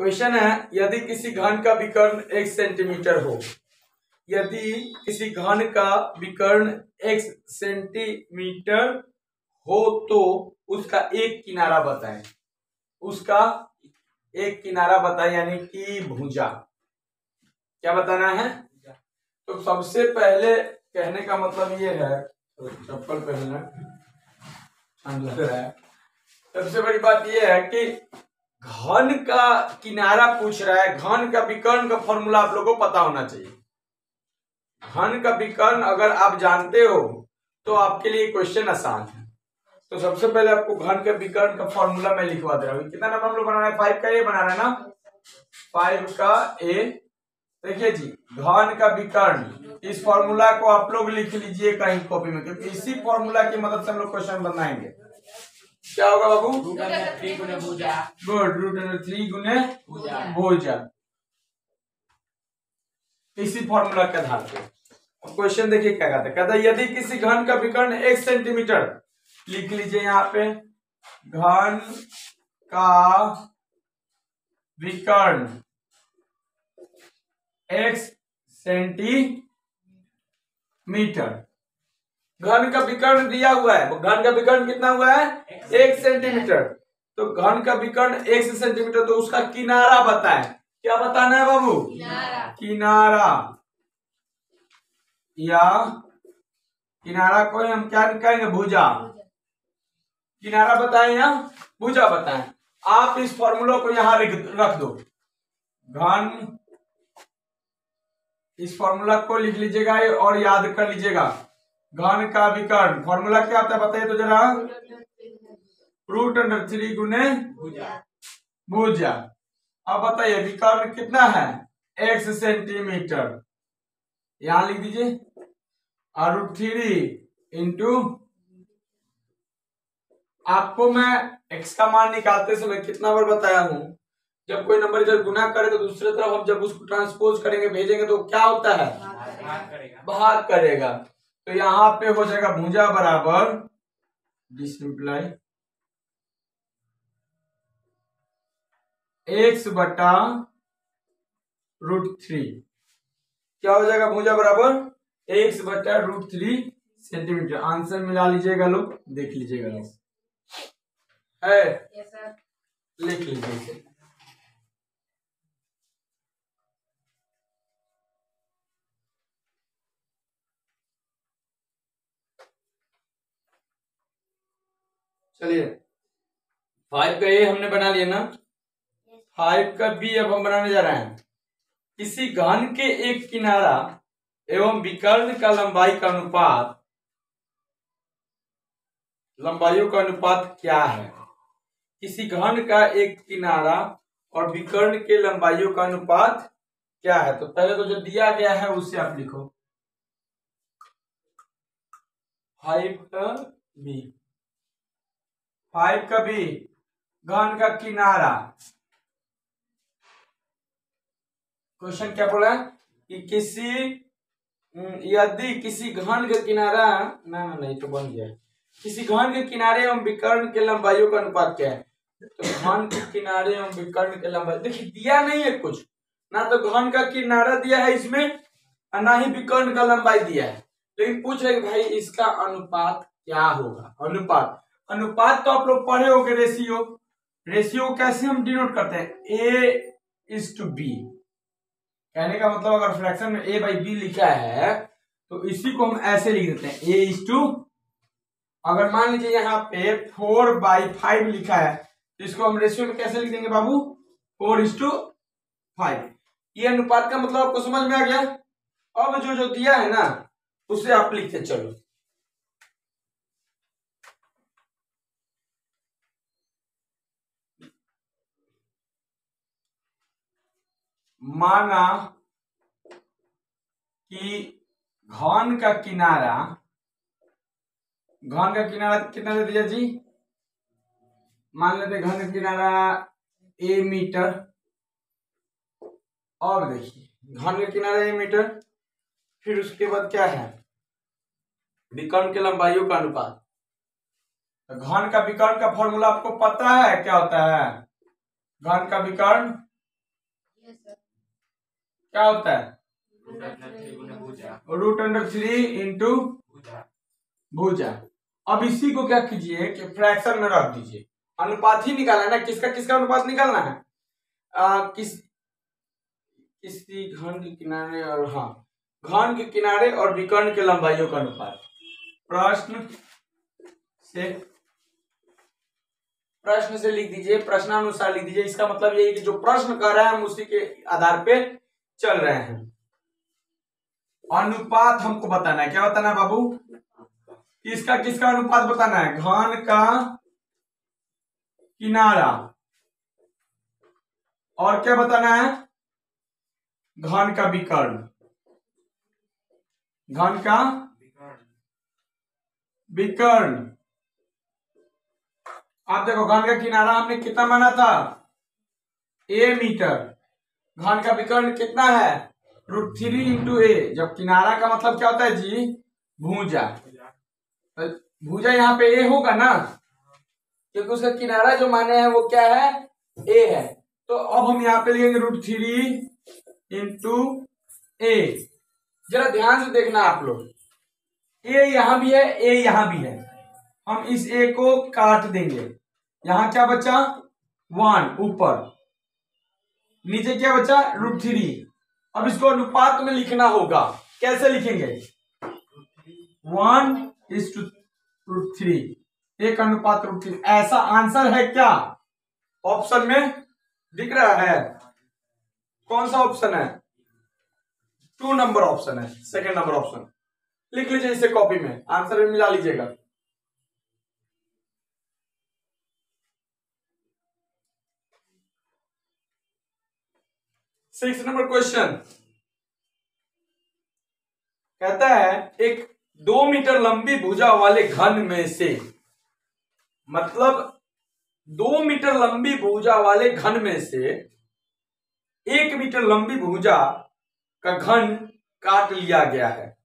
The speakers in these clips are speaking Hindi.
क्वेश्चन है यदि किसी घन का विकर्ण एक सेंटीमीटर हो यदि किसी घन का विकर्ण एक सेंटीमीटर हो तो उसका एक किनारा बताएँ। उसका एक किनारा बताएँ यानी कि भुजा। क्या बताना है? तो सबसे पहले कहने का मतलब ये है चप्पल पहनना ठंड लग रहा है। सबसे बड़ी बात यह है कि घन का किनारा पूछ रहा है, घन का विकर्ण का फॉर्मूला आप लोगों को पता होना चाहिए। घन का विकर्ण अगर आप जानते हो तो आपके लिए क्वेश्चन आसान है। तो सबसे पहले आपको घन के विकर्ण का फॉर्मूला मैं लिखवा दे रहा हूँ। कितना नंबर हम लोग बना रहे हैं? फाइव का ए बना रहे हैं ना? फाइव का ए देखिए जी, घन का विकर्ण, इस फॉर्मूला को आप लोग लिख लीजिए कहीं कॉपी में, क्योंकि इसी फॉर्मूला की मदद से हम लोग क्वेश्चन बनाएँगे। क्या होगा बाबू? रूट थ्री गुने गुड रूट अंडर थ्री गुने भुजा। भुजा। इसी फॉर्मूला के आधार पे। क्वेश्चन देखिए क्या कहता है। कहता है यदि किसी घन का विकर्ण एक सेंटीमीटर लिख लीजिए यहाँ पे घन का विकर्ण एक्स सेंटीमीटर घन का विकर्ण दिया हुआ है। घन का विकर्ण कितना हुआ है? एक सेंटीमीटर। तो घन का विकर्ण एक सेंटीमीटर तो उसका किनारा बताए। क्या बताना है बाबू? किनारा। किनारा। या किनारा को हम क्या कहेंगे? भुजा। किनारा बताएँ या भुजा बताएँ। आप इस फॉर्मूला को यहाँ रख रख दो। घन इस फॉर्मूला को लिख लीजिएगा और याद कर लीजिएगा। घन का विकर्ण। फॉर्मूला क्या आता है बताइए तो जरा। रूट अंडर थ्री गुने भुजा। भुजा। अब बताइए विकर्ण कितना है? X centimetre. यहाँ लिख दीजिए। और रूट थ्री इंटू। आपको मैं एक्स का मान निकालते समय कितना बार बताया हूँ। जब कोई नंबर इधर गुना करे तो दूसरे तरफ़ हम जब उसको ट्रांसपोज करेंगे भेजेंगे तो क्या होता है? भाग करेगा। भाग करेगा। तो यहाँ पे हो जाएगा भुजा बराबर डिसिम्प्लाई एक्स बटा रूट थ्री क्या हो जाएगा भुजा बराबर? एक्स बटा रूट थ्री सेंटीमीटर आंसर मिला लीजिएगा लोग देख लीजिएगा लोग। है? लिख लीजिए चलिए। फाइव का ए हमने बना लिया ना? फाइव का बी अब हम बनाने जा रहे हैं। किसी घन के एक किनारा एवं विकर्ण का लंबाई का अनुपात लंबाइयों का अनुपात क्या है? किसी घन का एक किनारा और विकर्ण के लंबाइयों का अनुपात क्या है? तो पहले तो जो दिया गया है उसे आप लिखो। फाइव का बी फाइव का बी घन का किनारा। क्वेश्चन क्या बोला? कि किसी हम्म, यदि किसी घन का किनारा ना ना नहीं तो बन गया। किसी घन के किनारे एवं विकर्ण के लंबाइयों का अनुपात क्या है? तो घन के किनारे एवं विकर्ण के लंबाई देखिए दिया नहीं है कुछ। ना तो घन का किनारा दिया है इसमें और ना ही विकर्ण का लंबाई दिया है। लेकिन पूछ रहे भाई इसका अनुपात क्या होगा? अनुपात। अनुपात तो आप लोग पढ़े होगे रेशियो। रेशियो को कैसे हम डिनोट करते हैं? ए इज़ टू बी कहने का मतलब अगर फ्रैक्शन में ए बाई बी लिखा है तो इसी को हम ऐसे लिख देते हैं। ए इज़ टू अगर मान लीजिए यहाँ पे फोर बाई फाइव लिखा है तो इसको हम रेशियो में कैसे लिख देंगे बाबू? फोर इज़ टू फाइव ये अनुपात का मतलब आपको समझ में आ गया? अब जो जो दिया है ना, उसे आप लिखते चलो। माना कि घन का किनारा, घन का किनारा कितना दे दिया जी? मान लेते घन का किनारा ए मीटर। और देखिए, घन का किनारा ए मीटर, फिर उसके बाद क्या है? विकर्ण के लंबाइयों का अनुपात। घन का विकर्ण का फॉर्मूला आपको पता है, क्या होता है? घन का विकर्ण क्या होता है? रूट अंडर थ्री इंटू भुजा। अब इसी को क्या कीजिए कि फ्रैक्शन में रख दीजिए। अनुपात ही निकालना है ना? किसका किसका अनुपात निकालना है? आ, किस किसी घन के किनारे और हाँ। घन के किनारे और विकर्ण के लंबाइयों का अनुपात। प्रश्न से प्रश्न से लिख दीजिए प्रश्नानुसार लिख दीजिए। इसका मतलब यही कि जो प्रश्न कर रहे हैं हम उसी के आधार पे चल रहे हैं। अनुपात हमको बताना है। क्या बताना है बाबू? किसका किसका अनुपात बताना है? घन का किनारा। और क्या बताना है? घन का विकर्ण। घन का विकर्ण। आप देखो, घन का किनारा हमने कितना माना था? A metre. घन का विकर्ण कितना है? रूट थ्री इंटू ए जब किनारा का मतलब क्या होता है जी? भूजा। भुजा तो भुजा यहाँ पे ए होगा ना? क्योंकि उसका किनारा जो माने हैं वो क्या है? ए है। तो अब हम यहाँ पे लिखेंगे रूट थ्री इंटू ए जरा ध्यान से देखना आप लोग। ए यहाँ भी है ए यहाँ भी है। हम इस ए को काट देंगे। यहाँ क्या बचा? वन ऊपर। नीचे क्या बचा? रूट थ्री अब इसको अनुपात में लिखना होगा। कैसे लिखेंगे? One is to root three एक अनुपात रूट थ्री ऐसा आंसर है क्या? ऑप्शन में दिख रहा है। कौन सा ऑप्शन है? टू नंबर ऑप्शन है। सेकंड नंबर ऑप्शन लिख लीजिए इसे कॉपी में। आंसर में मिला लीजिएगा। सिक्स नंबर क्वेश्चन कहता है, एक दो मीटर लंबी भुजा वाले घन में से मतलब दो मीटर लंबी भुजा वाले घन में से, एक मीटर लंबी भुजा का घन काट लिया गया है।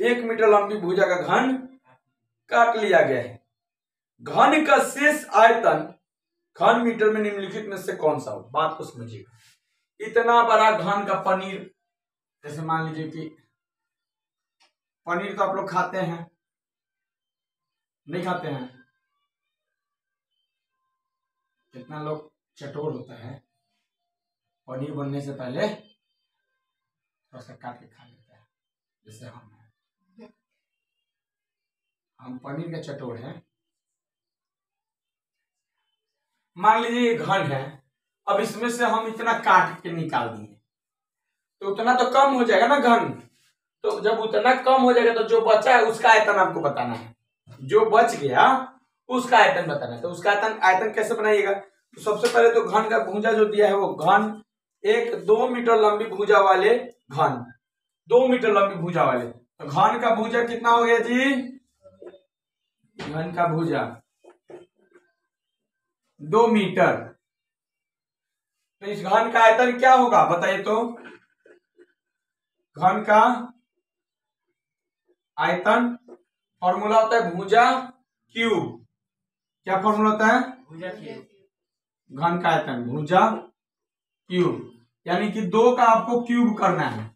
एक मीटर लंबी भुजा का घन काट लिया गया है। घन का शेष आयतन, घन मीटर में निम्नलिखित में से कौन सा हो? बात को समझिएगा। इतना बड़ा घन का पनीर, जैसे मान लीजिए कि पनीर तो आप लोग खाते हैं, नहीं खाते हैं, कितना लोग चटोर होता है, पनीर बनने से पहले थोड़ा सा काट के खा लेता है, जैसे हम हैं। हम पनीर के चटोर हैं। मान लीजिए ये घन है अब इसमें से हम इतना काट के निकाल दिए तो उतना तो कम हो जाएगा ना घन। तो जब उतना कम हो जाएगा तो जो बचा है, उसका आयतन आपको बताना है। जो बच गया, उसका आयतन बताना है। तो उसका आयतन आयतन कैसे बनाइएगा? तो सबसे पहले तो घन का भूजा जो दिया है वो घन। एक, दो मीटर लंबी भूजा वाले घन। दो मीटर लंबी भूजा वाले। तो घन का भूजा कितना हो गया जी? घन का भूजा। दो मीटर। तो इस घन का आयतन क्या होगा बताइए तो। घन का आयतन फॉर्मूला होता है भुजा क्यूब। क्या फॉर्मूला होता है? भुजा क्यूब। घन का आयतन भुजा क्यूब। यानी कि दो का आपको क्यूब करना है।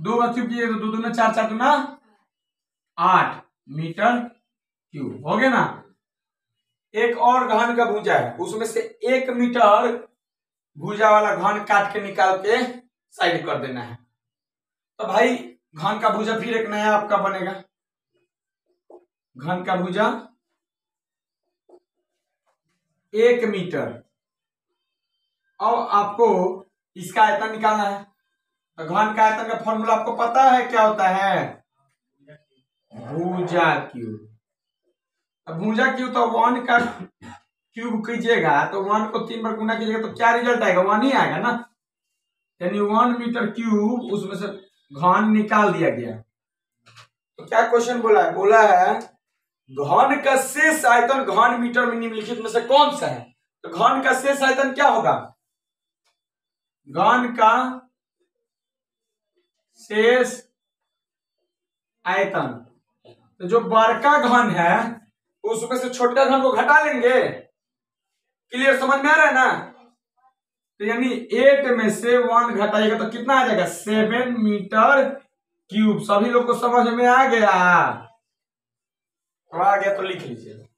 दो का क्यूब कीजिए तो दो दूना चार चार दूना आठ मीटर क्यूब। हो गया ना? एक और घन का भुजा है उसमें से एक मीटर भुजा वाला घन काट के निकाल के साइड कर देना है। तो भाई, घन का भुजा फिर एक नया आपका बनेगा। घन का भुजा एक मीटर। अब आपको इसका आयतन निकालना है। तो घन का आयतन का फॉर्मूला आपको पता है क्या होता है? भुजा क्यू भुजा क्यूब तो वन का क्यूब कीजिएगा? तो वन को तीन बार गुना कीजिएगा तो क्या रिज़ल्ट आएगा? वन ही आएगा ना? यानी वन मीटर क्यूब उसमें से घन निकाल दिया गया। तो क्या क्वेश्चन बोला है? बोला है, घन का शेष आयतन घन मीटर में निम्नलिखित में से कौन सा है? तो घन का शेष आयतन क्या होगा? घन का शेष आयतन। तो जो बड़का घन है, उसमें से छोटका घन को घटा लेंगे। क्लियर समझ में आ रहा है ना? तो यानी एट में से वन घटाइएगा तो कितना आ जाएगा? सेवन मीटर क्यूब सभी लोग को समझ में आ गया। आ गया तो लिख लीजिए।